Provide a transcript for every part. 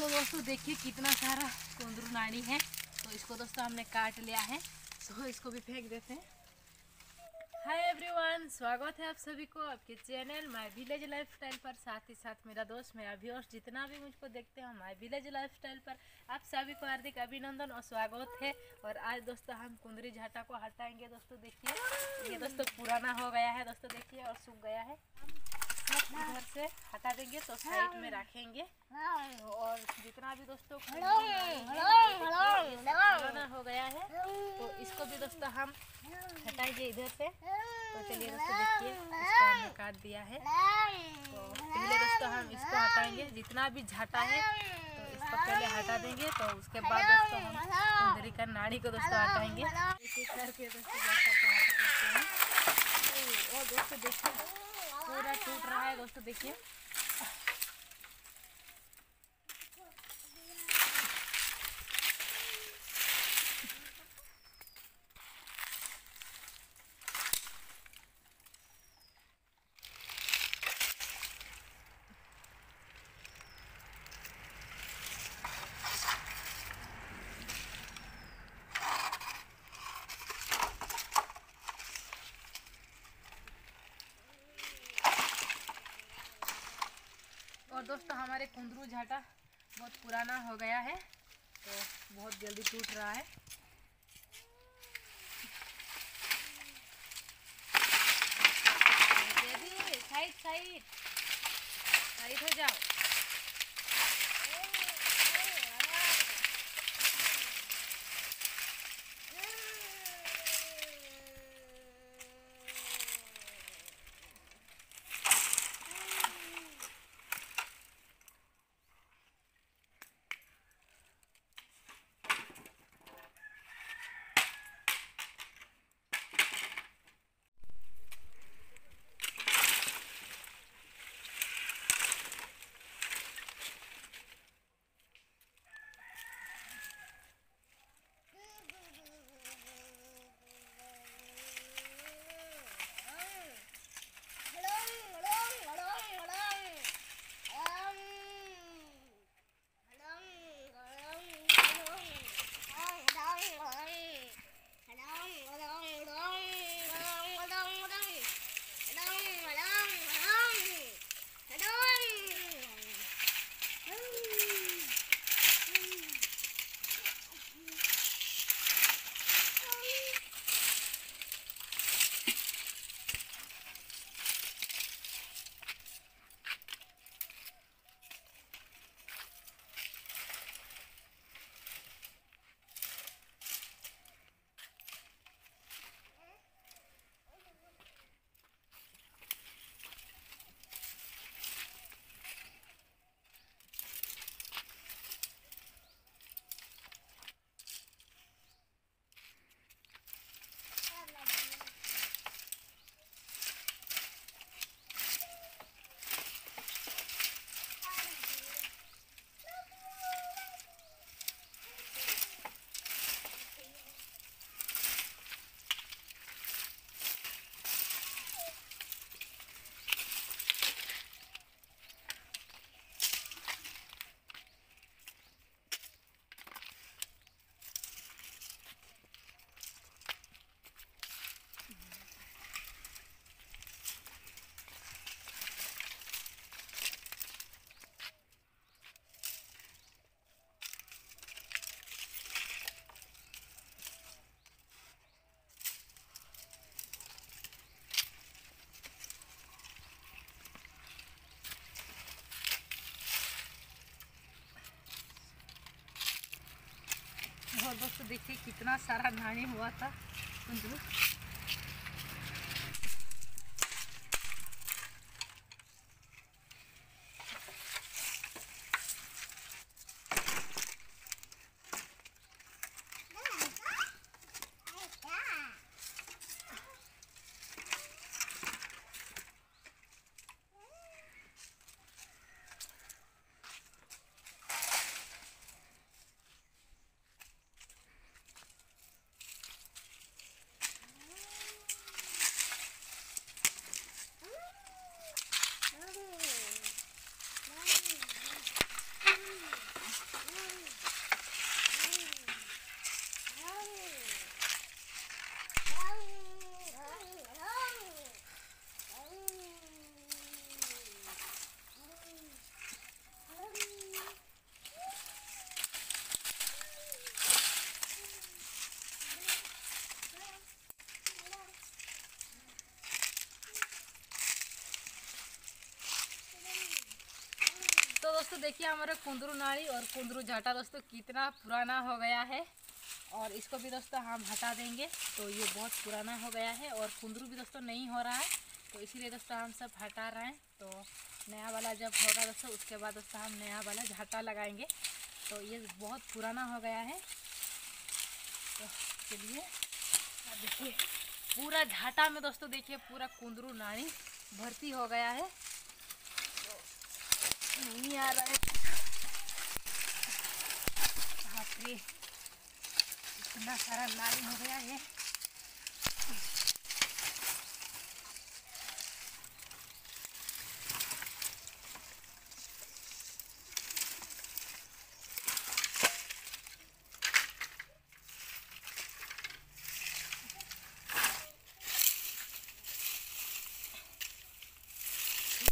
तो दोस्तों देखिए कितना सारा कुंदरू नाड़ी है। तो इसको दोस्तों हमने काट लिया है। तो इसको भी फेंक देते हैं। हाय एवरीवन स्वागत है आप सभी को आपके चैनल माय विलेज लाइफस्टाइल पर। साथ ही साथ मेरा दोस्त मेरा व्यूअर्स जितना भी मुझको देखते हैं माय विलेज लाइफस्टाइल पर, आप सभी को हार्दिक अभिनंदन और स्वागत है। और आज दोस्तों हम कुंदरी झाटा को हटाएँगे। दोस्तों देखिए, ये दोस्तों पुराना हो गया है। दोस्तों देखिए और सूख गया है। इधर से हटा देंगे तो साइड में रखेंगे। और जितना भी दोस्तों पुराना हो गया है तो इसको भी दोस्तों हम हटाएँगे इधर से। तो चलिए दोस्तों देखिए इसको हमने काट दिया है। तो पहले दोस्तों हम इसको हटाएँगे। जितना भी झाटा है तो इसको पहले हटा देंगे। तो उसके बाद दोस्तों हम कुंदरी का नाड़ी को दोस्तों हटाएँगे। करके दोस्तों देते हैं। और दोस्तों देखिए पूरा टूट रहा है दोस्तों देखिए। और दोस्तों, हमारे कुंदरू झाटा बहुत पुराना हो गया है तो बहुत जल्दी टूट रहा है। Side side. साइड हो जाओ। दोस्तों देखिए कितना सारा नानी हुआ था। कुंदरू दोस्तों, देखिए हमारे कुंदरू नाड़ी और कुंदरू झाटा दोस्तों, कितना पुराना हो गया है। और इसको भी दोस्तों हम हटा देंगे। तो ये बहुत पुराना हो गया है और कुंदरू भी दोस्तों नहीं हो रहा है। तो इसीलिए दोस्तों हम सब हटा रहे हैं। तो नया वाला जब होगा दोस्तों, उसके बाद दोस्तों हम नया वाला झाटा लगाएँगे। तो ये बहुत पुराना हो गया है। तो चलिए देखिए, पूरा झाटा में दोस्तों, देखिए पूरा कुंदरू नाड़ी भर्ती हो गया है। नहीं आ रहा है। बाप इतना सारा नाड़ी हो गया है।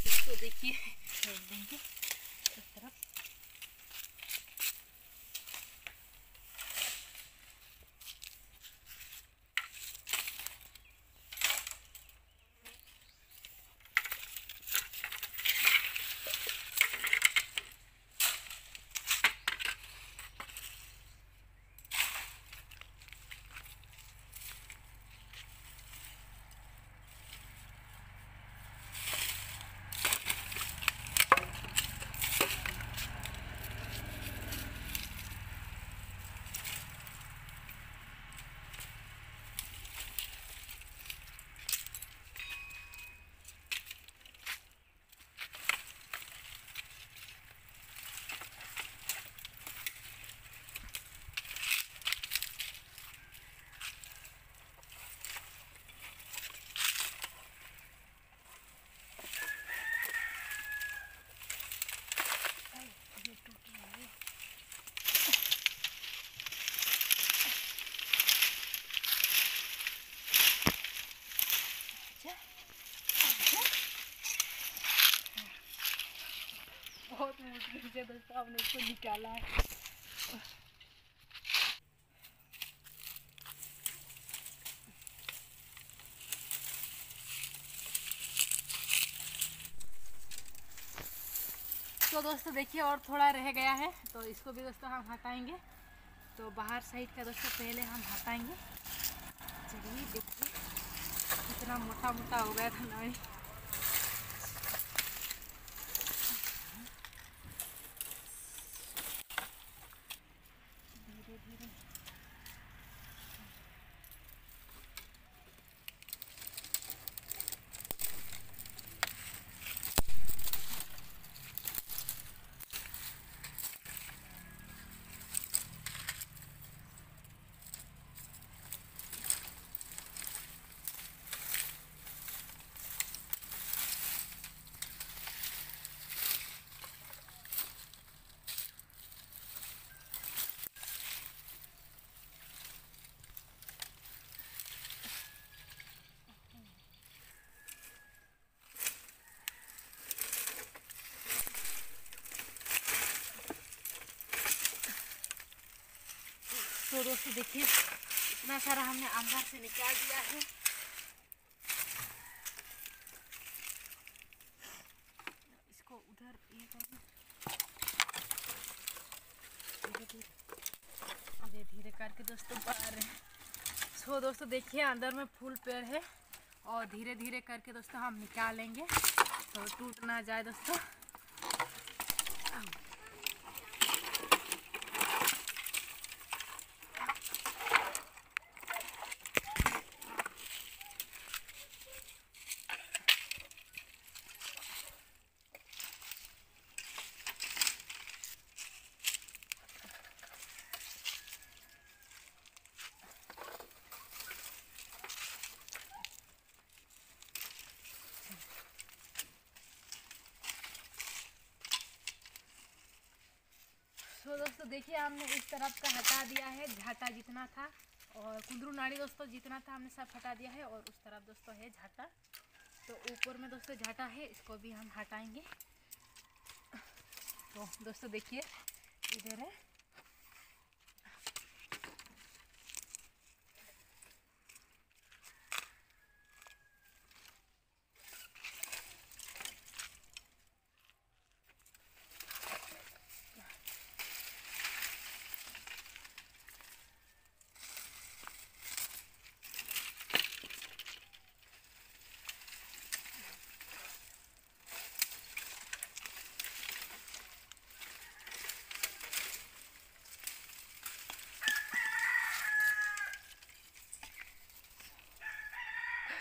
इसको देखिए छोड़ देंगे इस तरफ़ ये टूट गया है अच्छा, अच्छा। दोस्तों हमने इसको निकाला। है तो दोस्तों, देखिए, और थोड़ा रह गया है तो इसको भी दोस्तों हम हटाएँगे। तो बाहर साइड का दोस्तों, पहले हम हटाएँगे। चलिए, देखिए, कितना मोटा मोटा हो गया था नाड़ी धीरे धीरे तो दोस्तों देखिए, इतना सारा हमने अंदर से निकाल दिया है। इसको उधर ये धीरे धीरे करके दोस्तों बाहर है। सो दोस्तों देखिए, अंदर में फूल पेड़ है और धीरे धीरे करके दोस्तों हम निकालेंगे। तो टूट ना जाए दोस्तों। तो दोस्तों, देखिए, हमने इस तरफ़ का हटा दिया है, झाटा जितना था, और कुंदरू नाड़ी दोस्तों जितना था, हमने सब हटा दिया है, और उस तरफ़ दोस्तों है झाटा। तो ऊपर में दोस्तों झाटा है, इसको भी हम हटाएँगे। तो दोस्तों देखिए, इधर है।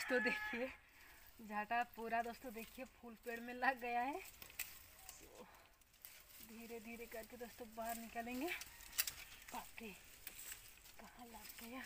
दोस्तों, देखिए। झाटा पूरा दोस्तों, देखिए, फूल पेड़ में लग गया है। धीरे धीरे करके दोस्तों बाहर निकलेंगे। बाप कहाँ लग गया?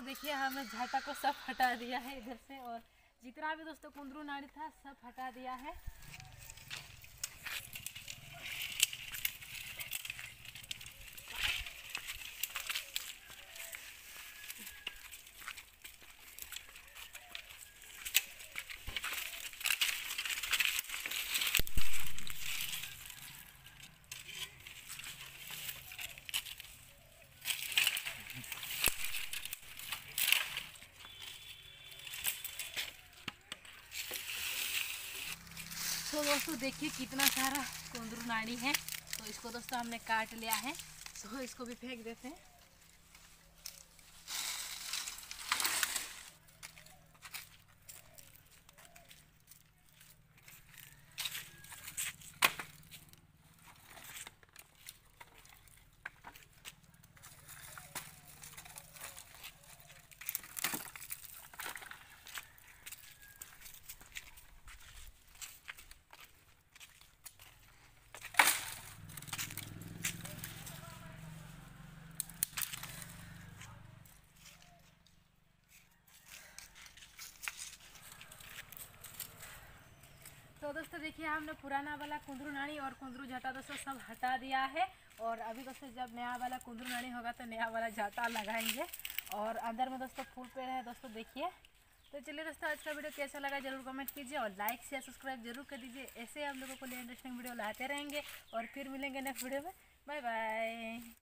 दोस्तों देखिए, हमने झाटा को सब हटा दिया है इधर से और जितना भी दोस्तों कुंदरू नाड़ी था, सब हटा दिया है। तो दोस्तों देखिए कितना सारा कुंदरू नाड़ी है। तो इसको दोस्तों हमने काट लिया है। तो इसको भी फेंक देते हैं। तो दोस्तों, देखिए, हमने पुराना वाला कुंदरू नाड़ी और कुंदरू झाटा दोस्तों सब हटा दिया है। और अभी दोस्तों जब नया वाला कुंदरू नाड़ी होगा तो नया वाला झाटा लगाएँगे। और अंदर में दोस्तों फूल पेड़ है दोस्तों, देखिए। तो चलिए दोस्तों, आज का वीडियो कैसा लगा ज़रूर कमेंट कीजिए और लाइक शेयर सब्सक्राइब ज़रूर कर दीजिए। ऐसे हम लोगों को लिए इंटरेस्टिंग वीडियो लाते रहेंगे। और फिर मिलेंगे नेक्स्ट वीडियो में। Bye bye